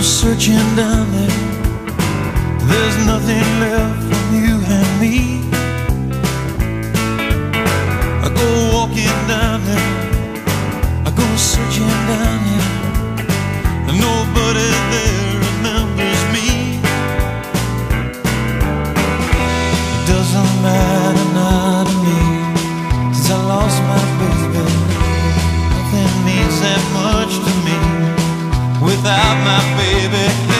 searching down there. There's nothing left from you. Without my baby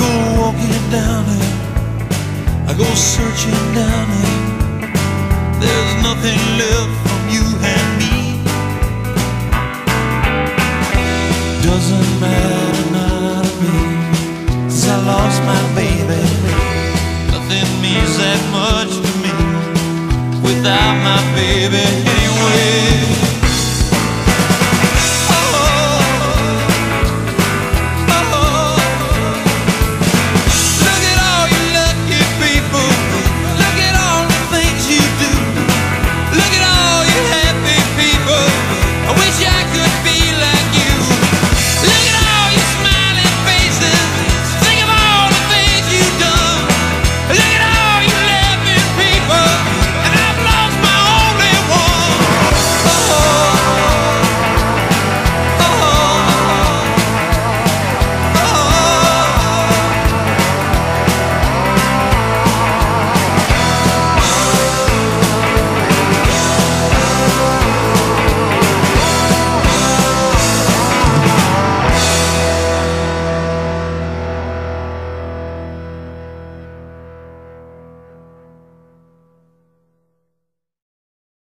go walking down it, I go searching down it. There's nothing left from you and me. Doesn't matter not to me, cause I lost my baby. Nothing means that much to me without my baby.